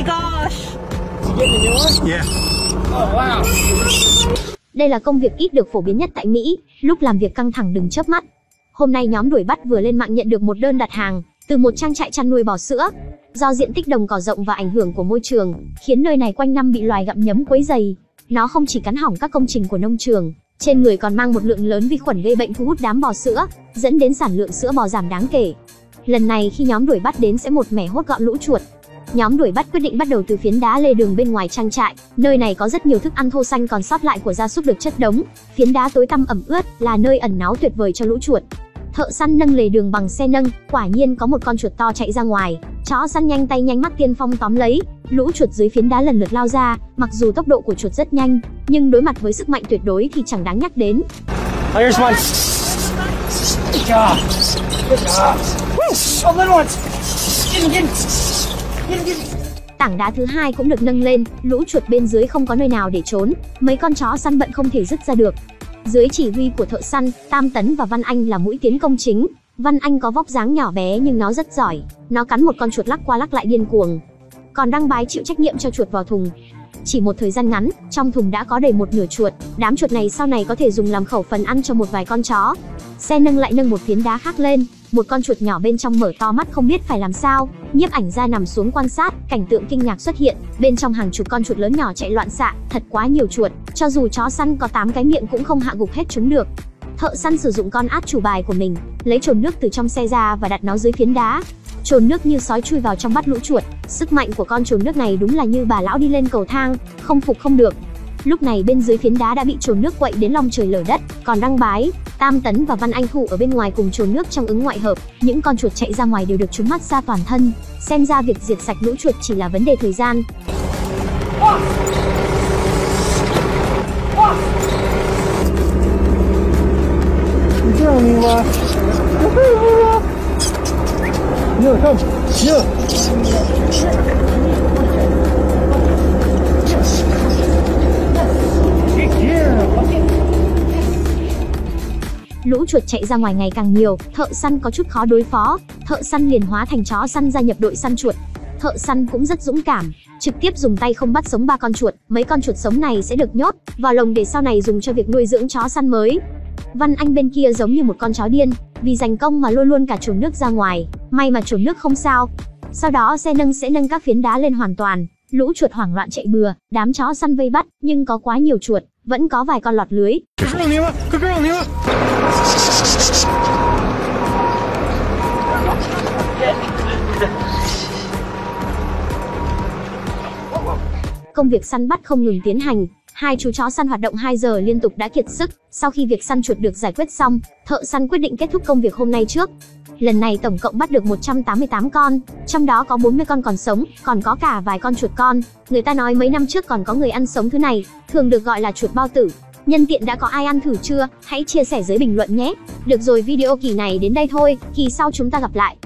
my gosh! Yeah. Oh wow. Đây là công việc ít được phổ biến nhất tại Mỹ, lúc làm việc căng thẳng đừng chớp mắt. Hôm nay nhóm đuổi bắt vừa lên mạng nhận được một đơn đặt hàng từ một trang trại chăn nuôi bò sữa. Do diện tích đồng cỏ rộng và ảnh hưởng của môi trường, khiến nơi này quanh năm bị loài gặm nhấm quấy dày. Nó không chỉ cắn hỏng các công trình của nông trường, trên người còn mang một lượng lớn vi khuẩn gây bệnh thu hút đám bò sữa, dẫn đến sản lượng sữa bò giảm đáng kể. Lần này khi nhóm đuổi bắt đến sẽ một mẻ hốt gọn lũ chuột. Nhóm đuổi bắt quyết định bắt đầu từ phiến đá lề đường bên ngoài trang trại, nơi này có rất nhiều thức ăn thô xanh còn sót lại của gia súc được chất đống. Phiến đá tối tăm ẩm ướt là nơi ẩn náu tuyệt vời cho lũ chuột. Thợ săn nâng lề đường bằng xe nâng, quả nhiên có một con chuột to chạy ra ngoài. Chó săn nhanh tay nhanh mắt tiên phong tóm lấy, lũ chuột dưới phiến đá lần lượt lao ra, mặc dù tốc độ của chuột rất nhanh, nhưng đối mặt với sức mạnh tuyệt đối thì chẳng đáng nhắc đến. Oh, here's one. Good job. Good job. Oh, little ones. Get him, get him. Tảng đá thứ hai cũng được nâng lên, lũ chuột bên dưới không có nơi nào để trốn, mấy con chó săn bận không thể dứt ra được. Dưới chỉ huy của thợ săn, Tam Tấn và Văn Anh là mũi tiến công chính. Văn Anh có vóc dáng nhỏ bé nhưng nó rất giỏi, nó cắn một con chuột lắc qua lắc lại điên cuồng. Còn Đăng Bái chịu trách nhiệm cho chuột vào thùng. Chỉ một thời gian ngắn, trong thùng đã có đầy một nửa chuột, đám chuột này sau này có thể dùng làm khẩu phần ăn cho một vài con chó. Xe nâng lại nâng một phiến đá khác lên, một con chuột nhỏ bên trong mở to mắt không biết phải làm sao. Nhiếp ảnh ra nằm xuống quan sát, cảnh tượng kinh ngạc xuất hiện, bên trong hàng chục con chuột lớn nhỏ chạy loạn xạ, thật quá nhiều chuột, cho dù chó săn có 8 cái miệng cũng không hạ gục hết chúng được. Thợ săn sử dụng con át chủ bài của mình, lấy trồn nước từ trong xe ra và đặt nó dưới phiến đá. Trồn nước như sói chui vào trong bắt lũ chuột, sức mạnh của con trồn nước này đúng là như bà lão đi lên cầu thang, không phục không được. Lúc này bên dưới phiến đá đã bị chồn nước quậy đến long trời lở đất, còn Đăng Bái, Tam Tấn và Văn Anh Thụ ở bên ngoài cùng chồn nước trong ứng ngoại hợp, những con chuột chạy ra ngoài đều được trúng mắt ra toàn thân, xem ra việc diệt sạch lũ chuột chỉ là vấn đề thời gian. Nhiều không? Nhiều. Lũ chuột chạy ra ngoài ngày càng nhiều, thợ săn có chút khó đối phó, thợ săn liền hóa thành chó săn gia nhập đội săn chuột. Thợ săn cũng rất dũng cảm, trực tiếp dùng tay không bắt sống ba con chuột, mấy con chuột sống này sẽ được nhốt vào lồng để sau này dùng cho việc nuôi dưỡng chó săn mới. Văn Anh bên kia giống như một con chó điên, vì giành công mà luôn luôn cả chuồng nước ra ngoài, may mà chuồng nước không sao. Sau đó xe nâng sẽ nâng các phiến đá lên hoàn toàn, lũ chuột hoảng loạn chạy bừa, đám chó săn vây bắt, nhưng có quá nhiều chuột, vẫn có vài con lọt lưới. Công việc săn bắt không ngừng tiến hành, hai chú chó săn hoạt động 2 giờ liên tục đã kiệt sức. Sau khi việc săn chuột được giải quyết xong, thợ săn quyết định kết thúc công việc hôm nay trước. Lần này tổng cộng bắt được 188 con, trong đó có 40 con còn sống, còn có cả vài con chuột con. Người ta nói mấy năm trước còn có người ăn sống thứ này, thường được gọi là chuột bao tử. Nhân tiện đã có ai ăn thử chưa? Hãy chia sẻ dưới bình luận nhé. Được rồi video kỳ này đến đây thôi, kỳ sau chúng ta gặp lại.